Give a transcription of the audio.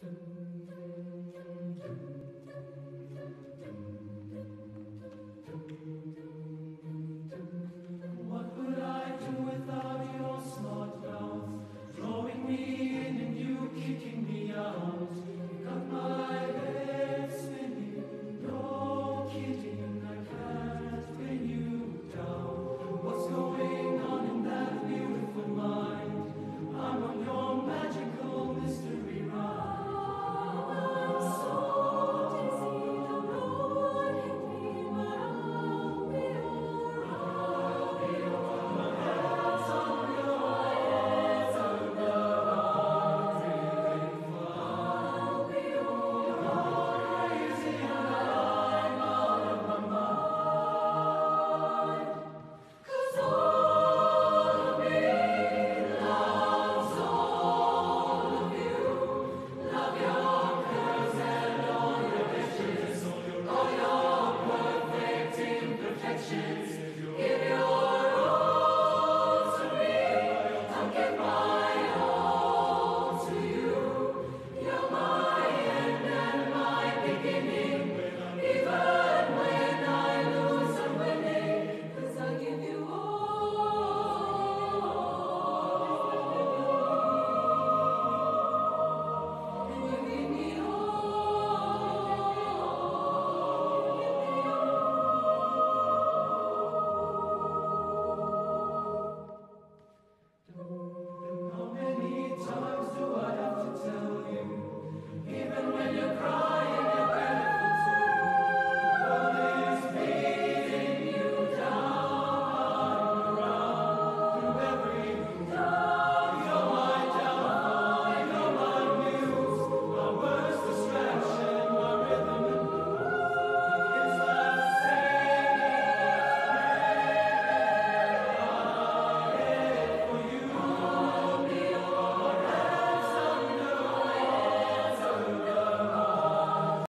dun,